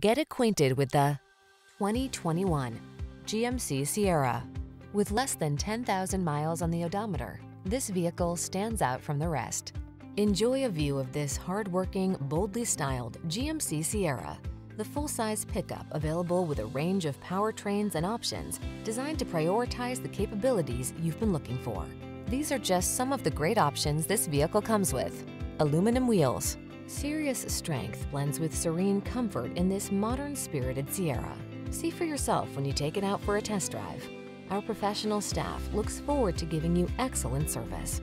Get acquainted with the 2021 GMC Sierra. With less than 10,000 miles on the odometer, this vehicle stands out from the rest. Enjoy a view of this hard-working, boldly styled GMC Sierra, the full-size pickup available with a range of powertrains and options designed to prioritize the capabilities you've been looking for. These are just some of the great options this vehicle comes with. Aluminum wheels. Serious strength blends with serene comfort in this modern spirited Sierra. See for yourself when you take it out for a test drive. Our professional staff looks forward to giving you excellent service.